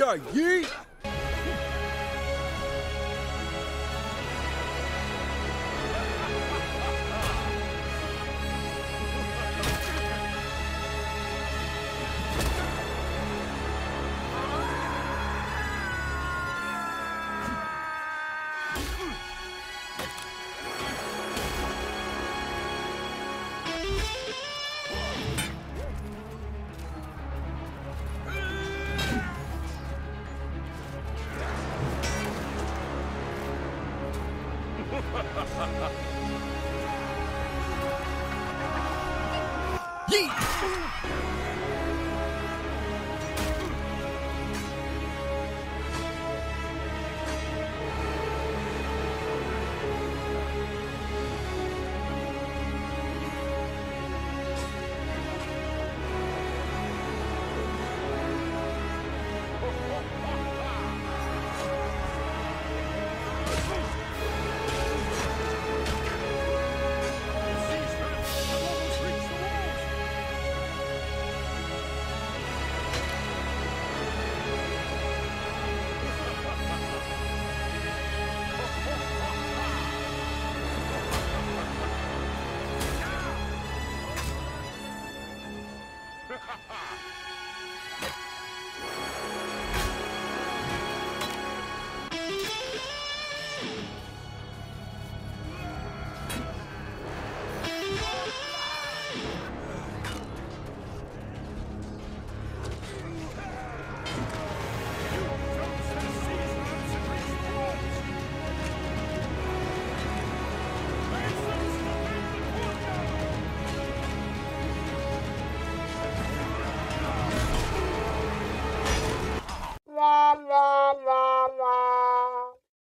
Yeah, yeet! Yeet! ha ha!